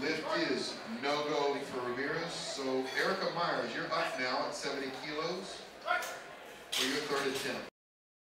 Lift is no-go for Ramirez. So Erica Myers, you're up now at 70 kilos for your third attempt.